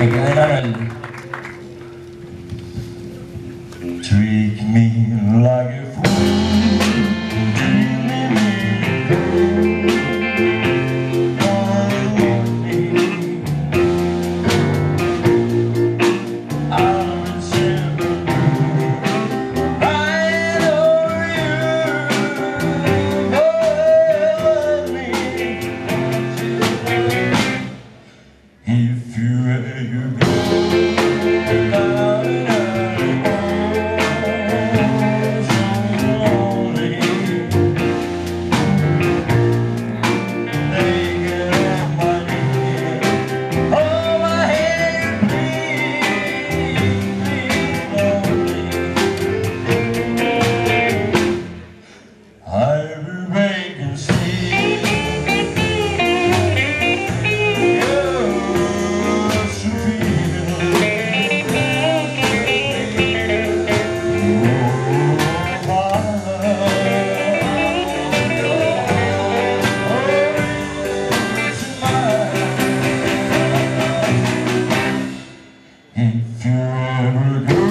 Treat me like a you.